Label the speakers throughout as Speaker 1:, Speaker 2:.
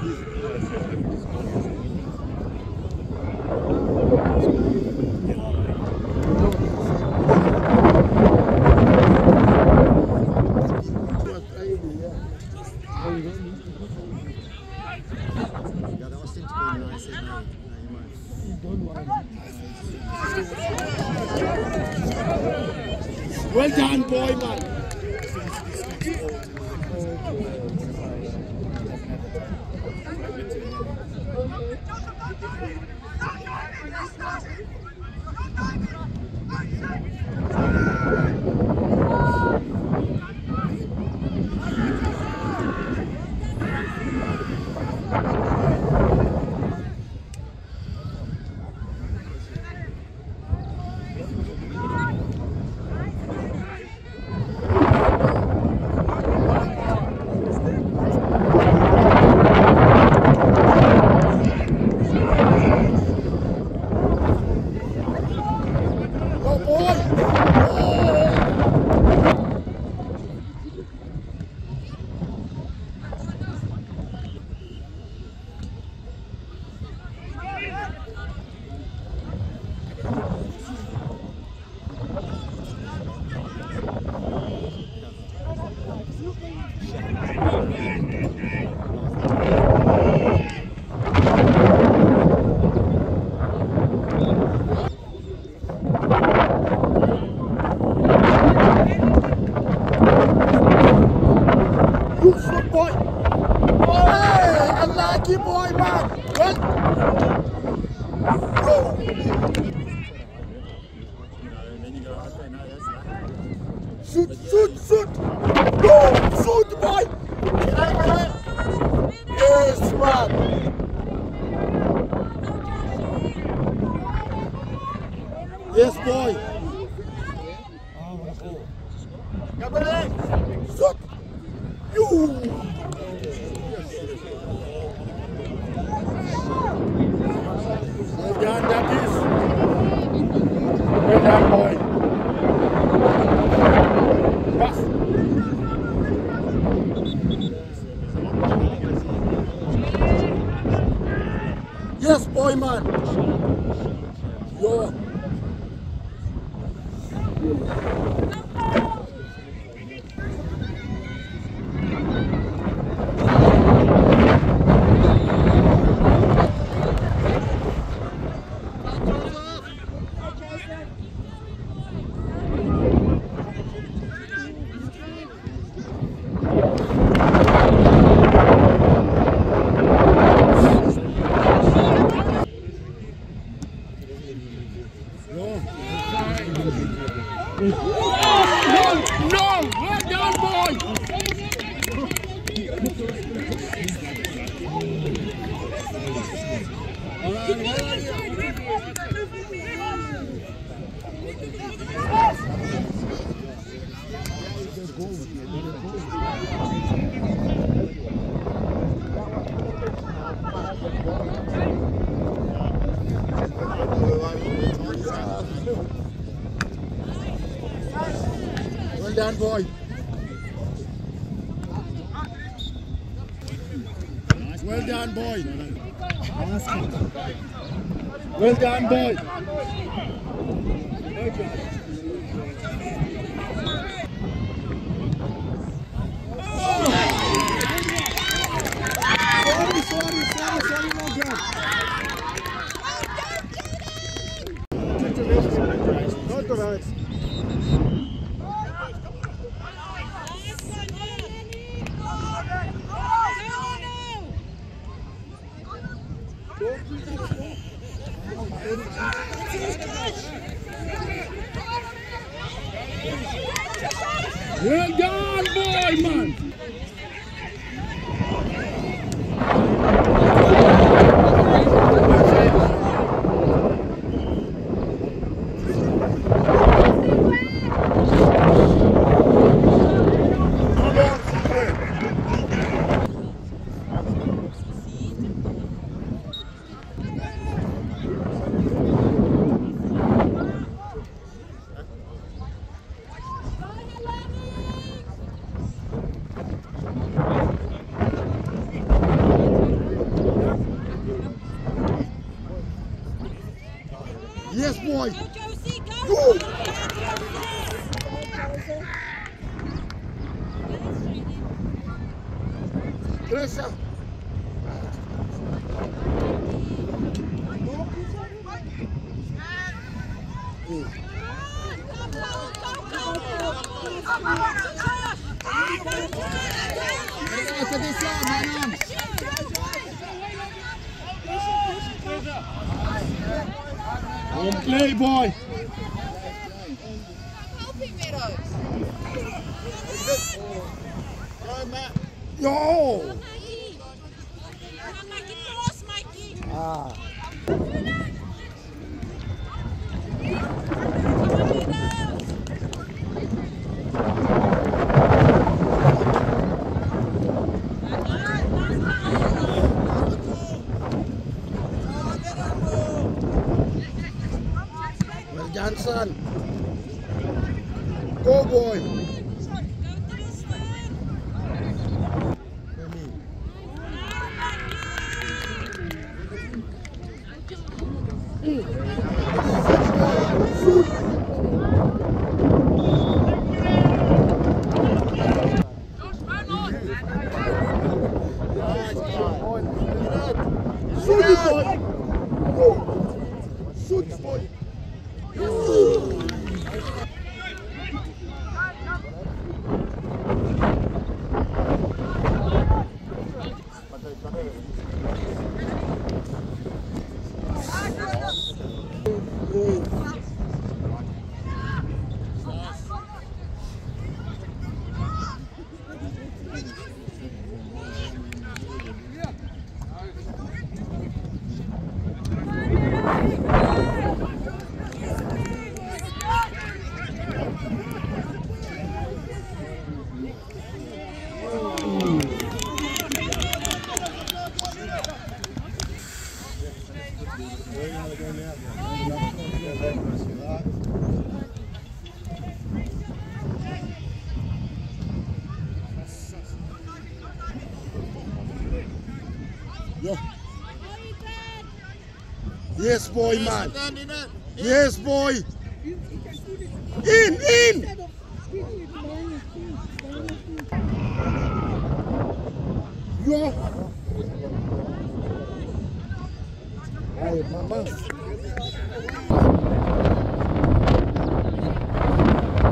Speaker 1: Thank. Yes, boy, man. Yo. Well boy. Well done, boy. Well done, boy. Sorry, sorry, sorry, sorry, my God. Not alright. Well done, boy, man. Come on, Secret. Yes, boy. Yo. Yes, boy, man. Yes, boy. In, in. Yo. Hey, mama.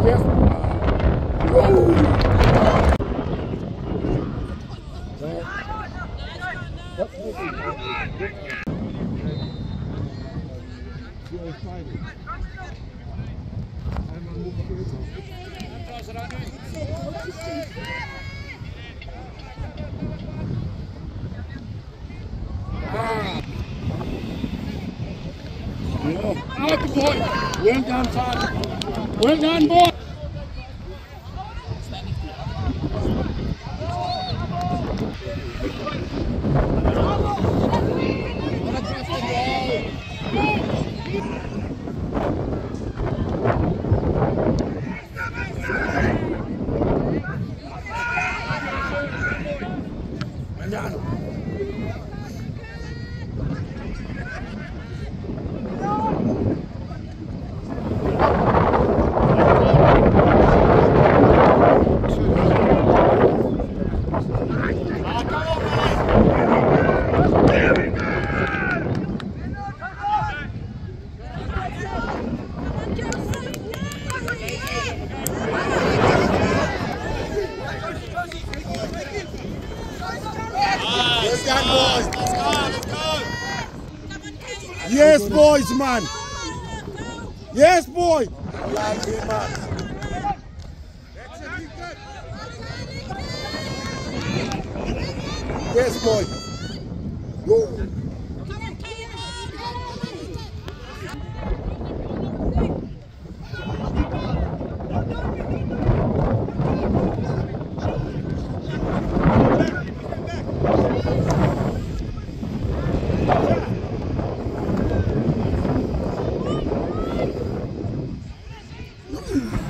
Speaker 1: Yes. Go.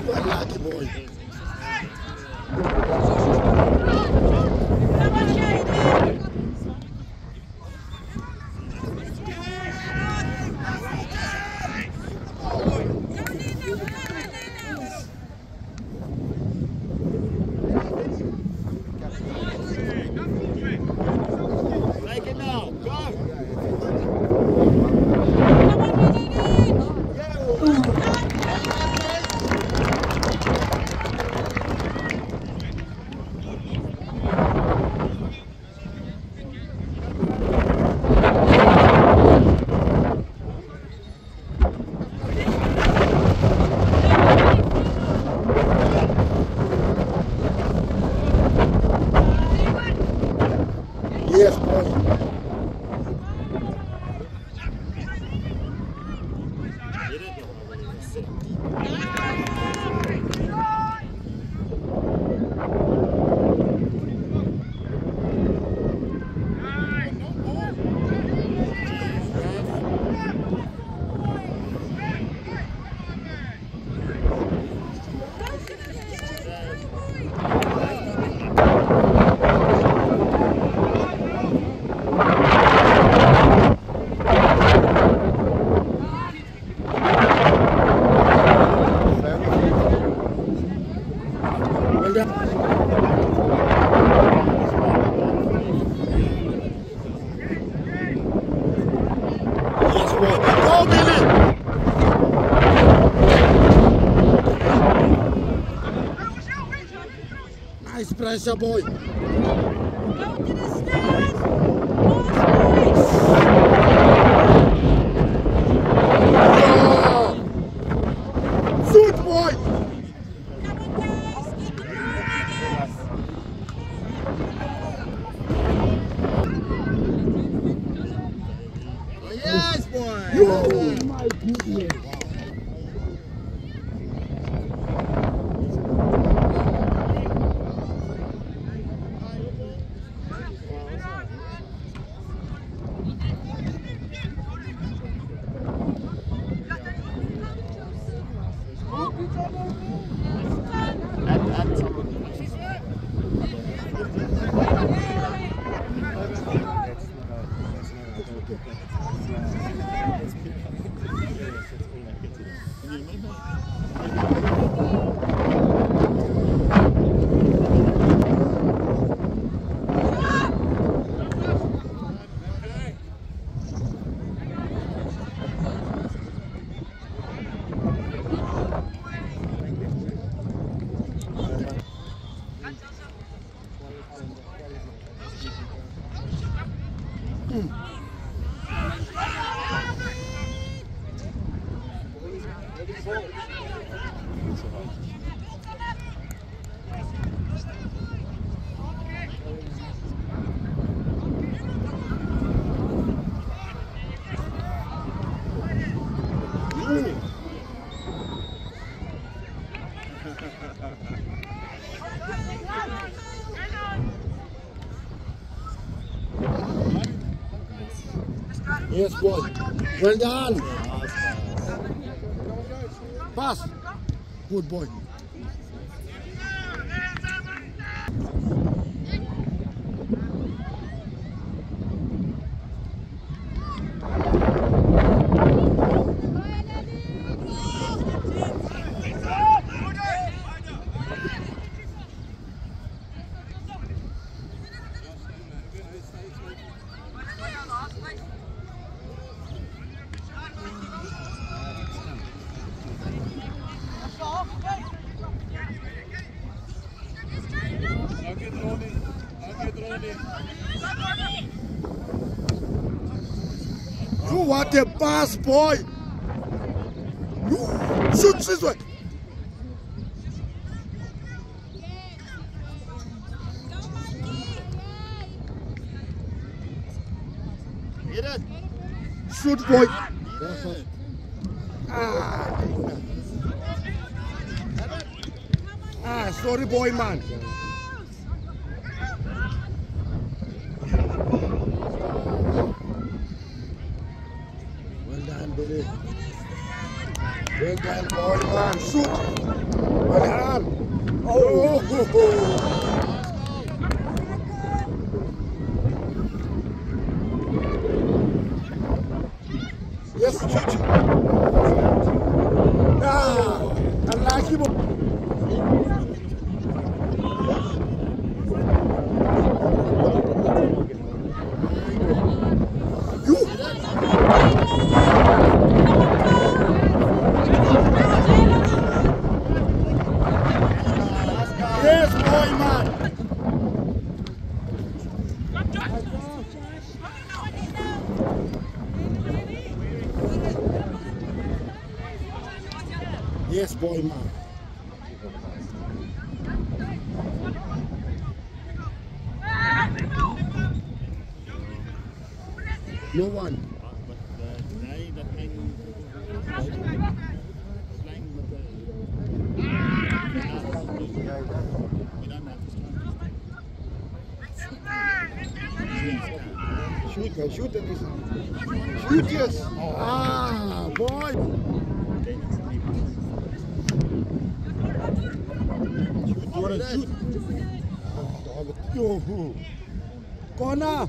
Speaker 2: Well lucky, boy.
Speaker 1: Take it now. Go.
Speaker 2: Yes, boy. Well done.
Speaker 1: Yes, boy. Go, Billy.
Speaker 2: Nice pressure, boy.
Speaker 1: Yes, boy. Well done. Pass. Good boy. A pass, boy? Shoot this way. Shoot, boy. Ah. Ah, sorry, boy, man. Well done, Billy. Well done, boy, man. Shoot. Well done. Oh. Yes, shoot. Ah, unlucky boy. You. Yes, boy, man. Yes, boy, man. No one.
Speaker 2: But the guy that came flying with the. We don't have to
Speaker 1: Shoot, man, shoot at Ah, boy. Shoot? Yo, corner.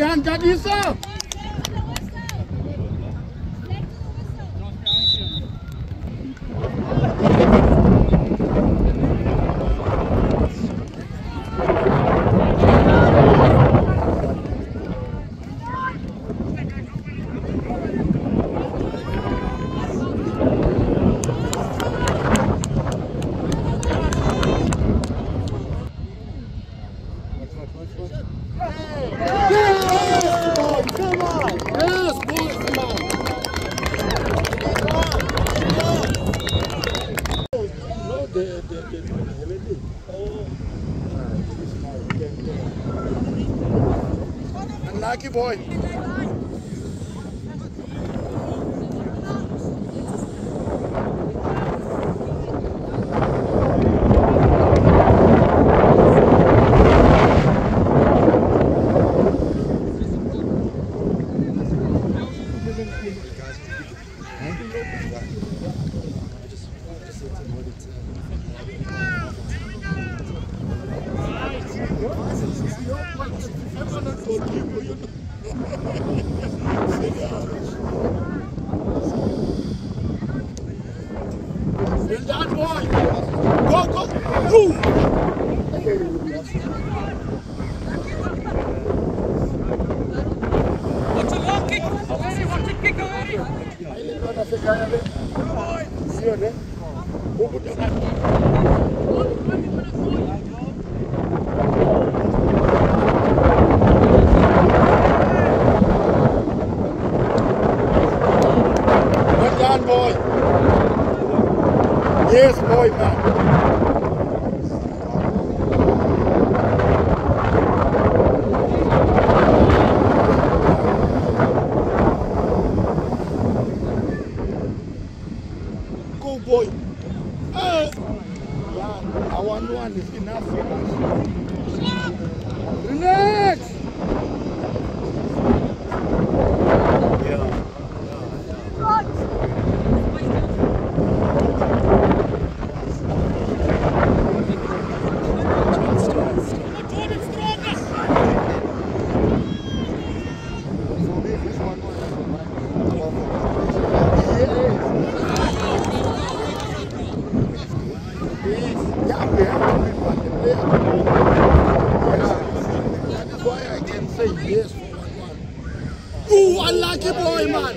Speaker 1: Well done, Kadisa. boi. Yes, boy, man. That's why I can say yes for one man. You unlucky boy, man.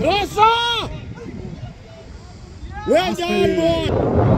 Speaker 1: Rosa! Well done, boy!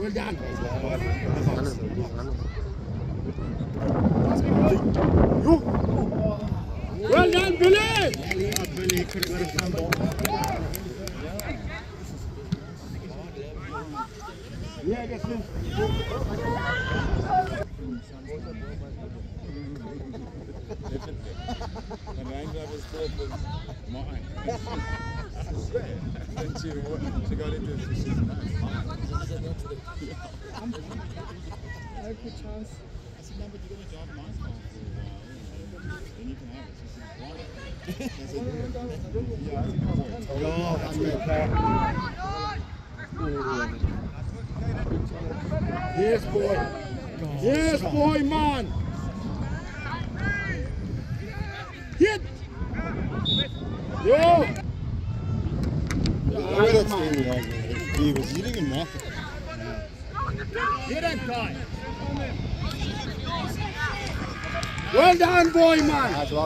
Speaker 1: ويرجع عنه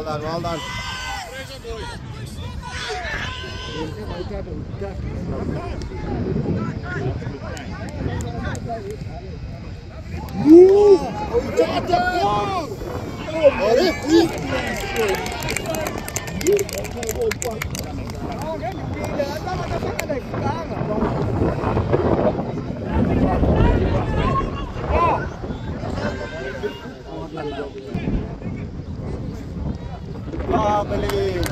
Speaker 1: well done, well done.
Speaker 3: 啊！العاملين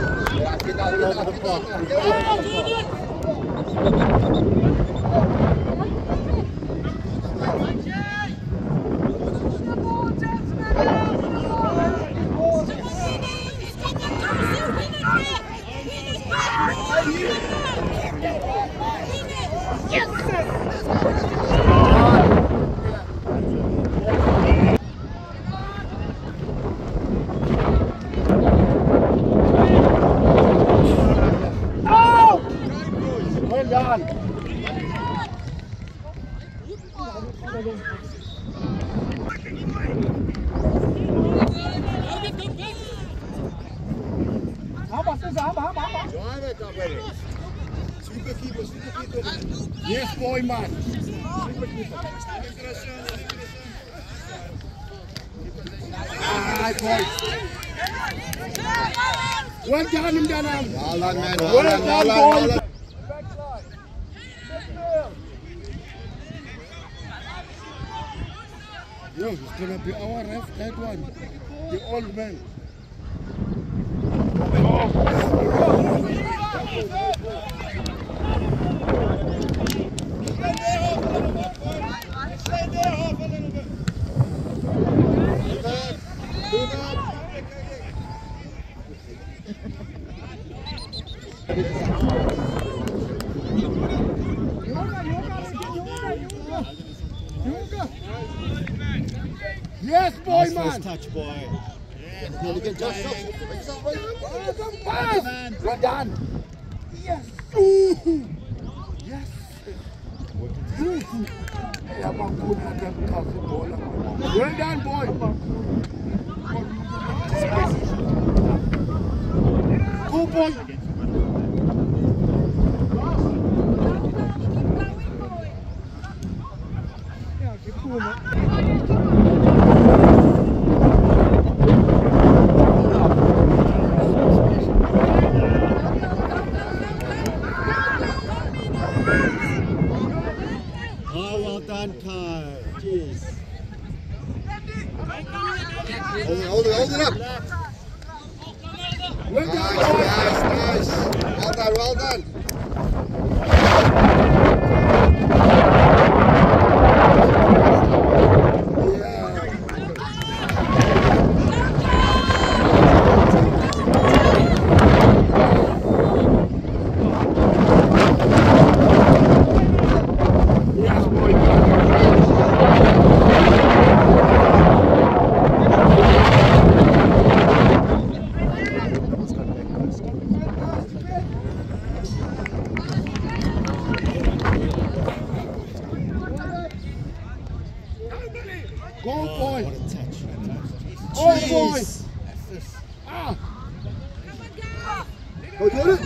Speaker 3: Masters, I'm, I'm, I'm. Drive it
Speaker 2: already.
Speaker 1: Yes, boy, man. Alright, boys. Well done, him down.
Speaker 2: Well done, man. Well done, well
Speaker 1: done,
Speaker 2: boys.
Speaker 1: Yo, it's gonna be our ref, that one. The old man. Yes, boy, man.
Speaker 2: touch, boy and again. Just
Speaker 1: substitute. Yes! Yes! Well done, boy! Go, boy!
Speaker 2: 我觉得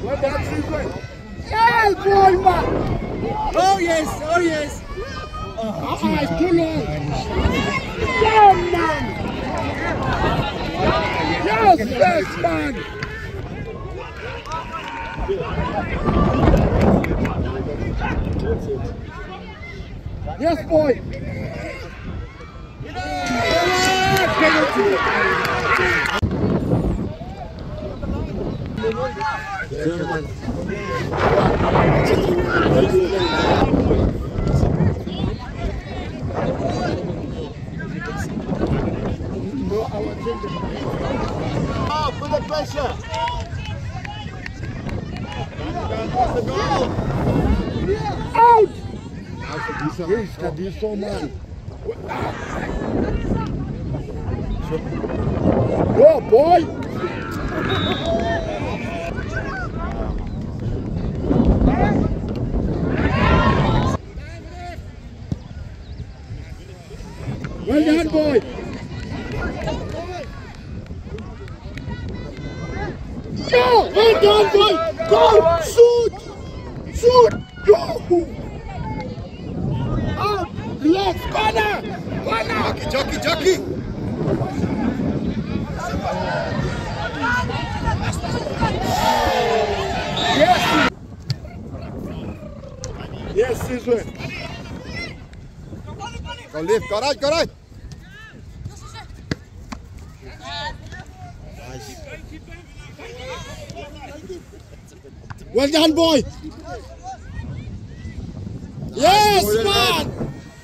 Speaker 1: Yes, boy, man.
Speaker 2: Oh yes, oh yes.
Speaker 1: Uh-uh, it's too long. Yeah, man. Yes, yes, man. Yes, boy.
Speaker 2: Oh, the pressure.
Speaker 1: Out! Boy! Well done, boy! Go! Well done, boy! Go! Shoot! Shoot! Go! Out! Left corner! Corner!
Speaker 2: Jockey, jockey.
Speaker 1: Yes! Yes, Caesar.
Speaker 2: Go left, go right, go right.
Speaker 1: Well done, boy! Yes, man!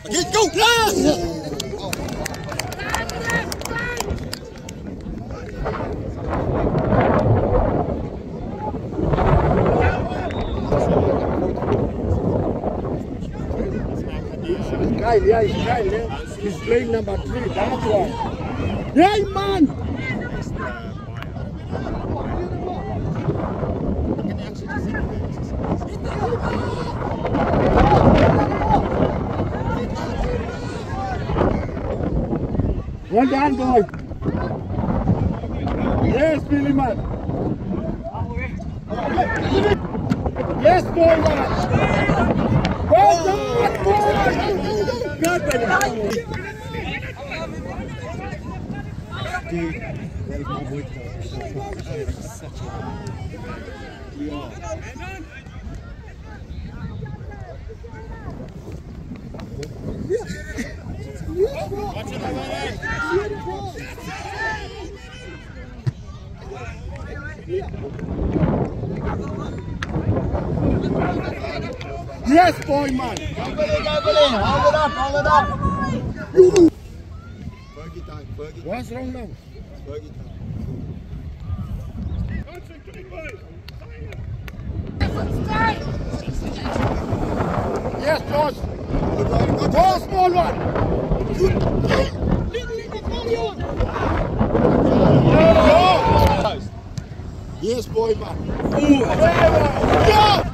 Speaker 2: Again, go.
Speaker 1: Yes! He's Kyle, yeah, Kyle, yeah. He's playing number three, that's why. Yeah, man! Well done, boy. Yes, Billy man. Yes, boy, man. Well done, boy. Good, Billy. Yes, boy, man.
Speaker 2: Hold it up, hold it up.
Speaker 1: What's wrong now? Yes, Josh. Go, small one. Yes, boy, man. Go.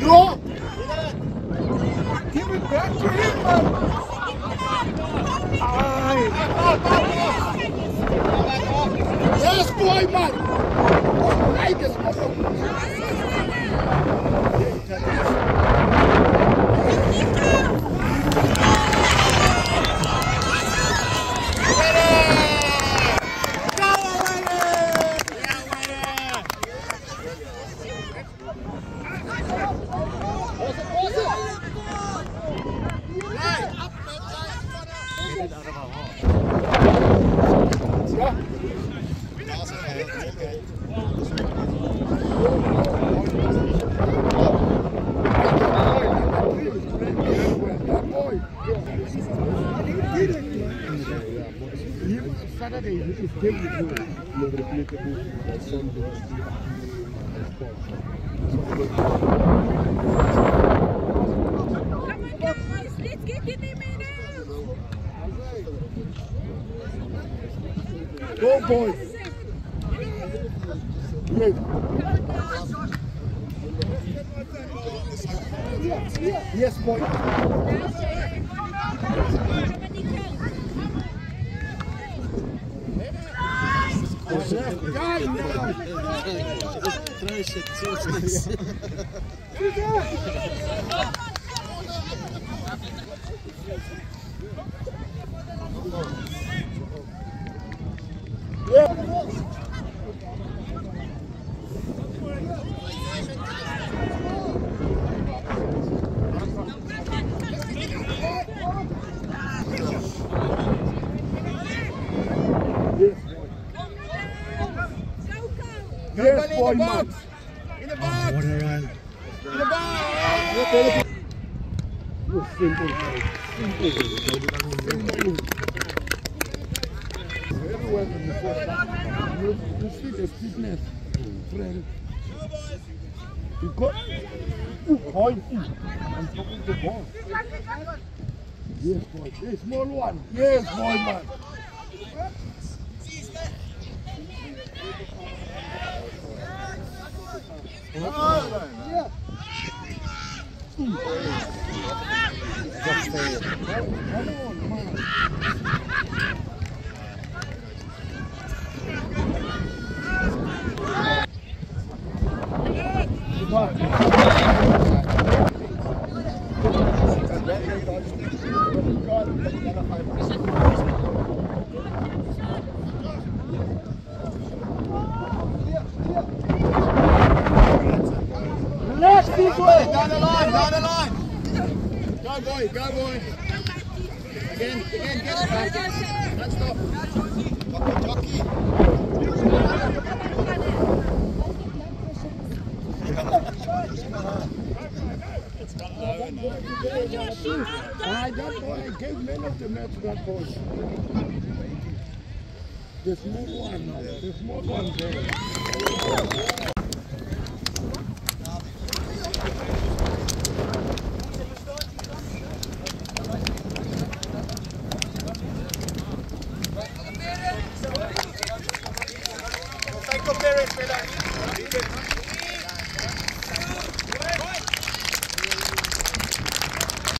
Speaker 1: Go. Give it back to him, man. Aye. Yes, boy, man. Right, Three, six, six, six.
Speaker 2: Down the line, down the line. Go boy, go boy.